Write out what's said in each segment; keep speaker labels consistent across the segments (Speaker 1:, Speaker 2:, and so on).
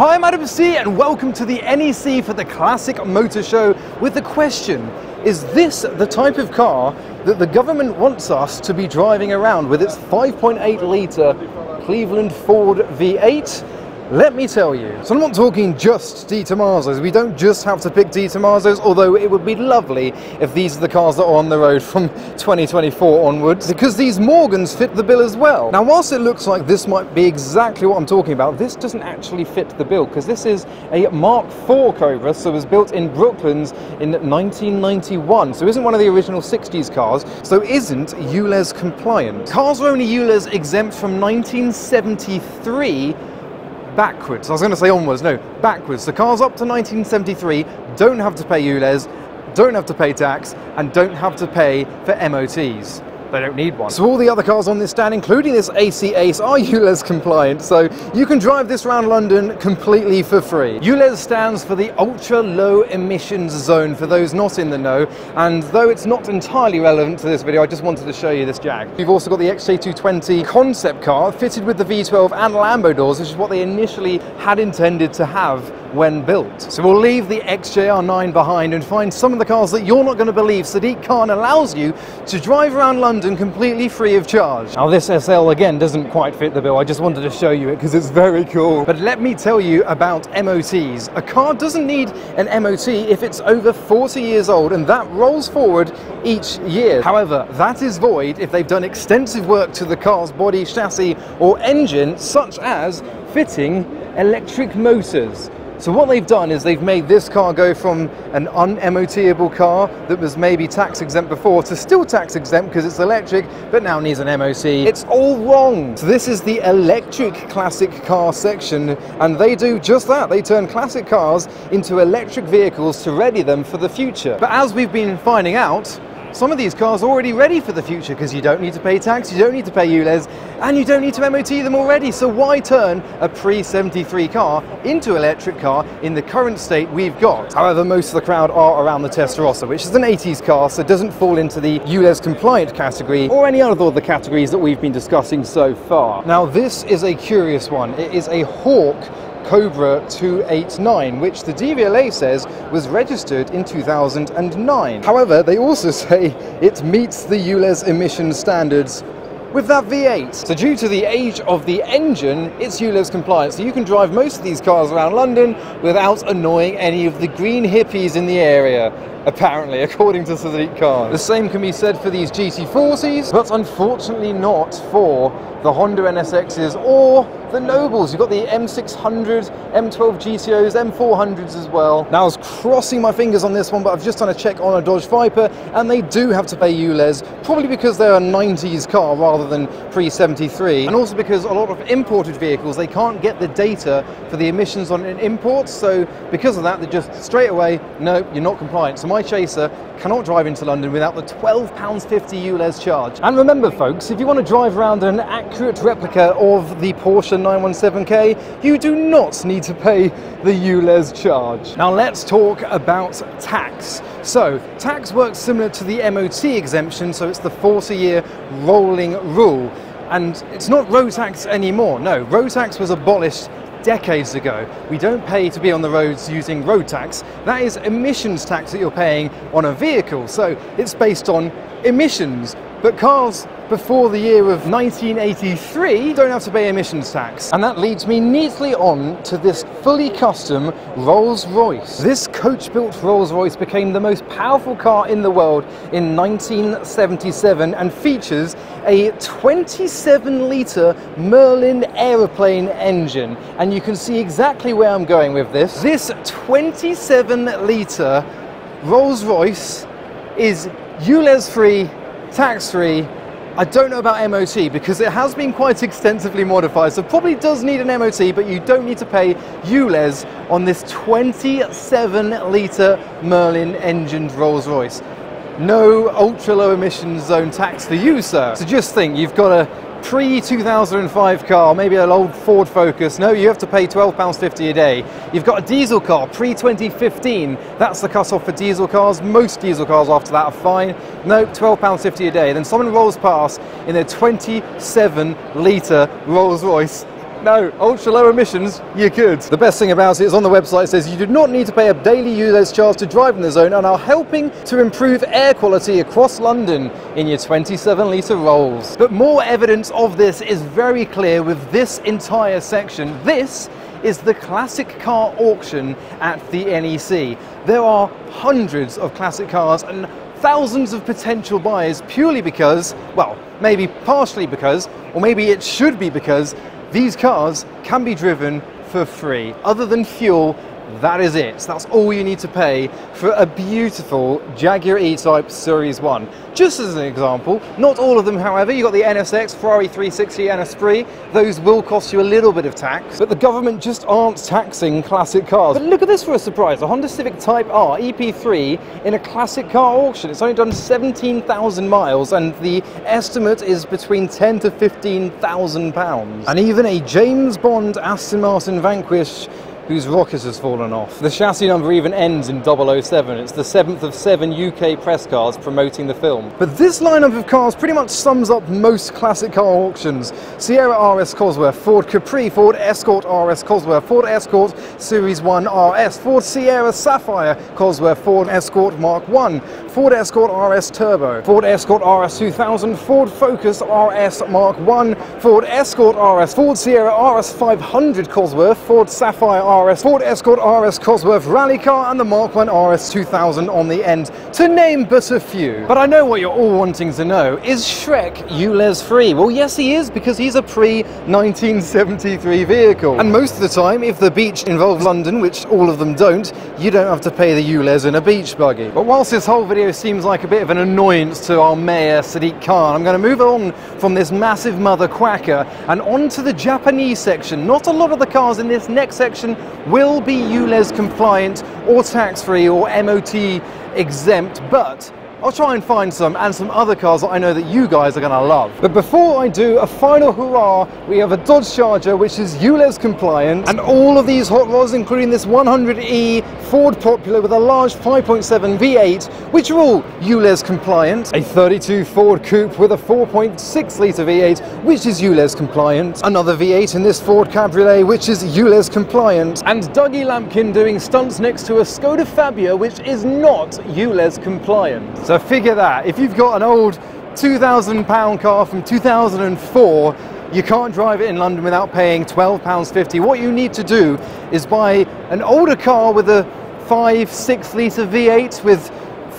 Speaker 1: Hi, I'm Adam C, and welcome to the NEC for the Classic Motor Show with the question Is this the type of car that the government wants us to be driving around with its 5.8 litre Cleveland Ford V8? Let me tell you. So I'm not talking just De Tomasos. We don't just have to pick De Tomasos, although it would be lovely if these are the cars that are on the road from 2024 onwards, because these Morgans fit the bill as well. Now, whilst it looks like this might be exactly what I'm talking about, this doesn't actually fit the bill, because this is a Mark IV Cobra, so it was built in Brooklands in 1991. So isn't one of the original 60s cars, so isn't ULEZ compliant. Cars are only ULEZ exempt from 1973 backwards. I was going to say onwards, no, backwards. The cars up to 1973 don't have to pay ULEZ, don't have to pay tax, and don't have to pay for MOTs they don't need one. So all the other cars on this stand, including this AC Ace, are ULEZ compliant, so you can drive this around London completely for free. ULEZ stands for the Ultra Low Emissions Zone, for those not in the know, and though it's not entirely relevant to this video, I just wanted to show you this Jag. We've also got the XJ220 concept car, fitted with the V12 and Lambo doors, which is what they initially had intended to have when built. So we'll leave the XJR9 behind and find some of the cars that you're not going to believe Sadiq Khan allows you to drive around London completely free of charge. Now this SL again doesn't quite fit the bill, I just wanted to show you it because it's very cool. But let me tell you about MOTs. A car doesn't need an MOT if it's over 40 years old and that rolls forward each year. However, that is void if they've done extensive work to the car's body, chassis or engine such as fitting electric motors. So what they've done is they've made this car go from an un-MOTable car that was maybe tax exempt before to still tax exempt because it's electric, but now needs an MOT. It's all wrong. So this is the electric classic car section, and they do just that. They turn classic cars into electric vehicles to ready them for the future. But as we've been finding out, some of these cars are already ready for the future because you don't need to pay tax, you don't need to pay ULEZ, and you don't need to MOT them already. So why turn a pre-73 car into an electric car in the current state we've got? However, most of the crowd are around the Testarossa, which is an 80s car, so it doesn't fall into the ULEZ compliant category or any other of the categories that we've been discussing so far. Now, this is a curious one. It is a Hawk Cobra 289, which the DVLA says was registered in 2009. However, they also say it meets the ULEZ emission standards with that V8. So due to the age of the engine, it's ULEZ compliant. So you can drive most of these cars around London without annoying any of the green hippies in the area apparently, according to Sadiq Khan. The same can be said for these GT40s, but unfortunately not for the Honda NSXs or the Nobles. You've got the M600, M12 GTOs, M400s as well. Now I was crossing my fingers on this one, but I've just done a check on a Dodge Viper, and they do have to pay ULEZ, probably because they're a 90s car rather than pre-73, and also because a lot of imported vehicles, they can't get the data for the emissions on an import, so because of that, they're just straight away, no, you're not compliant. So my Chaser cannot drive into London without the £12.50 ULEZ charge. And remember folks, if you want to drive around an accurate replica of the Porsche 917K, you do not need to pay the ULEZ charge. Now let's talk about tax. So, tax works similar to the MOT exemption, so it's the 40-year rolling rule. And it's not road tax anymore. No, road tax was abolished decades ago. We don't pay to be on the roads using road tax. That is emissions tax that you're paying on a vehicle. So it's based on emissions. But cars before the year of 1983 don't have to pay emissions tax. And that leads me neatly on to this fully custom Rolls-Royce. This coach-built Rolls-Royce became the most powerful car in the world in 1977 and features a 27 litre Merlin aeroplane engine. And you can see exactly where I'm going with this. This 27 litre Rolls-Royce is ULEZ free tax-free. I don't know about MOT because it has been quite extensively modified, so probably does need an MOT, but you don't need to pay ULEZ on this 27 litre Merlin engined Rolls Royce. No ultra low emissions zone tax for you, sir. So just think, you've got a pre-2005 car, maybe an old Ford Focus, no, you have to pay £12.50 a day. You've got a diesel car, pre-2015, that's the cut-off for diesel cars. Most diesel cars after that are fine. No, £12.50 a day. Then someone rolls past in their 27 litre Rolls Royce No, ultra low emissions, you could. The best thing about it is on the website it says you do not need to pay a daily ULEZ charge to drive in the zone and are helping to improve air quality across London in your 27 litre rolls. But more evidence of this is very clear with this entire section. This is the classic car auction at the NEC. There are hundreds of classic cars and thousands of potential buyers purely because, well, maybe partially because, or maybe it should be because, these cars can be driven for free. Other than fuel that is it. That's all you need to pay for a beautiful Jaguar E-Type Series 1. Just as an example, not all of them however, you've got the NSX, Ferrari 360 and Esprit, those will cost you a little bit of tax, but the government just aren't taxing classic cars. But look at this for a surprise, a Honda Civic Type R EP3 in a classic car auction. It's only done 17,000 miles and the estimate is between 10 to 15,000 pounds. And even a James Bond Aston Martin Vanquish whose rocket has fallen off. The chassis number even ends in 007. It's the seventh of seven UK press cars promoting the film. But this lineup of cars pretty much sums up most classic car auctions. Sierra RS Cosworth, Ford Capri, Ford Escort RS Cosworth, Ford Escort Series 1 RS, Ford Sierra Sapphire Cosworth, Ford Escort Mark 1, Ford Escort RS Turbo, Ford Escort RS 2000, Ford Focus RS Mark 1, Ford Escort RS, Ford Sierra RS 500 Cosworth, Ford Sapphire RS RS, Ford Escort RS Cosworth Rally Car and the Mark 1 RS 2000 on the end, to name but a few. But I know what you're all wanting to know. Is Shrek ULEZ free? Well yes he is because he's a pre-1973 vehicle. And most of the time if the beach involves London, which all of them don't, you don't have to pay the ULEZ in a beach buggy. But whilst this whole video seems like a bit of an annoyance to our mayor Sadiq Khan, I'm going to move on from this massive mother quacker and on to the Japanese section. Not a lot of the cars in this next section will be ULEZ compliant or tax-free or MOT exempt, but I'll try and find some and some other cars that I know that you guys are going to love. But before I do, a final hurrah, we have a Dodge Charger which is ULEZ compliant. And all of these hot rods including this 100E Ford Popular with a large 5.7 V8 which are all ULEZ compliant, a 32 Ford Coupe with a 4.6 litre V8 which is ULEZ compliant, another V8 in this Ford Cabriolet which is ULEZ compliant. And Dougie Lampkin doing stunts next to a Skoda Fabia which is not ULEZ compliant. So figure that, if you've got an old 2,000 pound car from 2004, you can't drive it in London without paying £12.50. What you need to do is buy an older car with a 5, 6 litre V8 with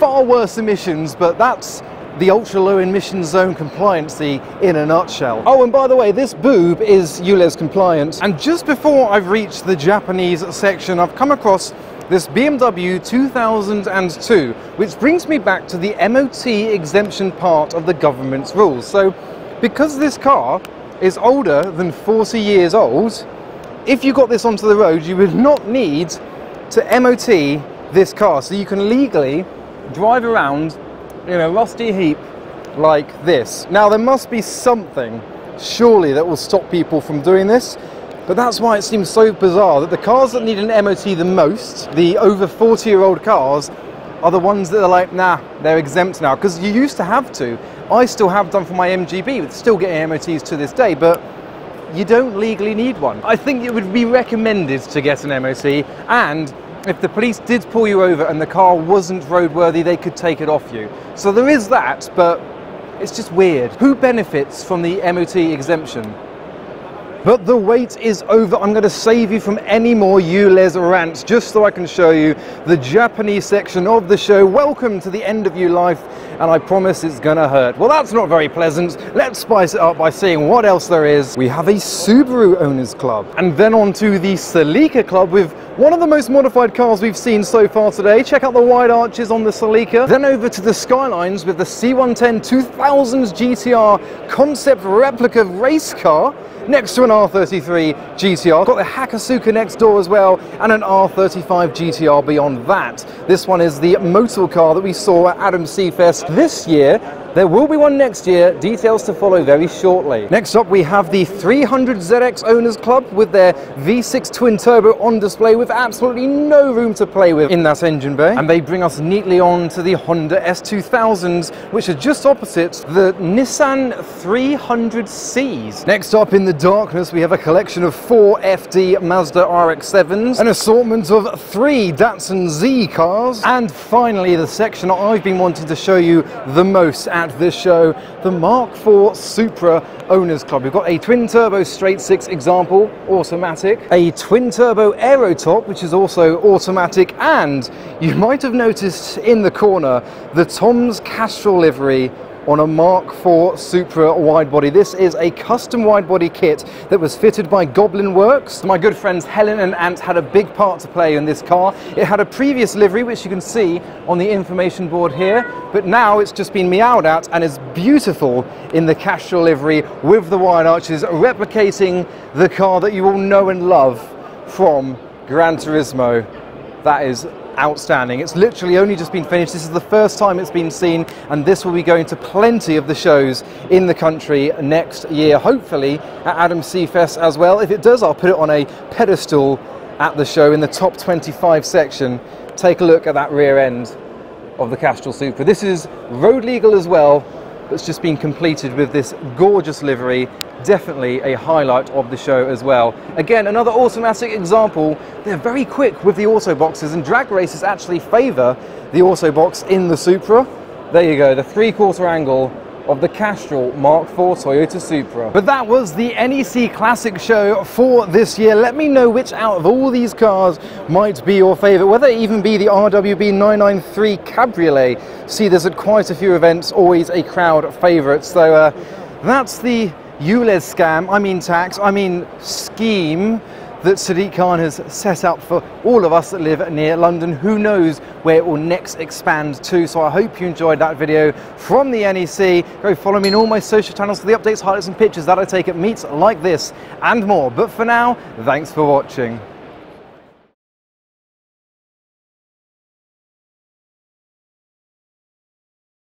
Speaker 1: far worse emissions, but that's the ultra low emission zone compliancy in a nutshell. Oh, and by the way, this boob is ULEZ compliant. And just before I've reached the Japanese section, I've come across this BMW 2002, which brings me back to the MOT exemption part of the government's rules. So because this car is older than 40 years old, if you got this onto the road, you would not need to MOT this car. So you can legally drive around in a rusty heap like this. Now there must be something, surely, that will stop people from doing this. But that's why it seems so bizarre that the cars that need an MOT the most, the over 40 year old cars, are the ones that are like, nah, they're exempt now. Because you used to have to. I still have done for my MGB, but still getting MOTs to this day, but you don't legally need one. I think it would be recommended to get an MOT, and if the police did pull you over and the car wasn't roadworthy, they could take it off you. So there is that, but it's just weird. Who benefits from the MOT exemption? But the wait is over. I'm going to save you from any more ULEZ rants just so I can show you the Japanese section of the show. Welcome to the end of your life and I promise it's going to hurt. Well, that's not very pleasant. Let's spice it up by seeing what else there is. We have a Subaru Owners Club and then on to the Celica Club with one of the most modified cars we've seen so far today. Check out the wide arches on the Celica. Then over to the Skylines with the C110 2000s GTR concept replica race car next to an R33 GTR. Got the Hakosuka next door as well, and an R35 GTR beyond that. This one is the motor car that we saw at Adam Seafest this year, There will be one next year, details to follow very shortly. Next up, we have the 300ZX Owners Club with their V6 twin turbo on display with absolutely no room to play with in that engine bay. And they bring us neatly on to the Honda S2000s, which are just opposite the Nissan 300Cs. Next up in the darkness, we have a collection of four FD Mazda RX-7s, an assortment of three Datsun Z cars, and finally the section I've been wanting to show you the most at this show, the Mark IV Supra Owners Club. We've got a twin turbo straight six example, automatic, a twin turbo Aerotop, which is also automatic, and you might have noticed in the corner the Tom's Castrol livery on a Mark IV Supra widebody. This is a custom widebody kit that was fitted by Goblin Works. My good friends Helen and Ant had a big part to play in this car. It had a previous livery, which you can see on the information board here, but now it's just been meowed at and is beautiful in the Castrol livery with the wide arches, replicating the car that you all know and love from Gran Turismo. That is outstanding. It's literally only just been finished. This is the first time it's been seen, and this will be going to plenty of the shows in the country next year, hopefully at Adam Seafest as well. If it does, I'll put it on a pedestal at the show in the top 25 section. Take a look at that rear end of the Castrol Supra. This is road legal as well, that's just been completed with this gorgeous livery definitely a highlight of the show as well. Again, another automatic example. They're very quick with the auto boxes and drag races actually favour the auto box in the Supra. There you go, the three quarter angle of the Castrol Mark IV Toyota Supra. But that was the NEC Classic Show for this year. Let me know which out of all these cars might be your favourite, whether it even be the RWB 993 Cabriolet. See, there's at quite a few events, always a crowd favourite. So uh, that's the ULEZ scam, I mean tax, I mean scheme that Sadiq Khan has set up for all of us that live near London. Who knows where it will next expand to. So I hope you enjoyed that video from the NEC. Go follow me on all my social channels for the updates, highlights and pictures that I take at meets like this and more. But for now, thanks for watching.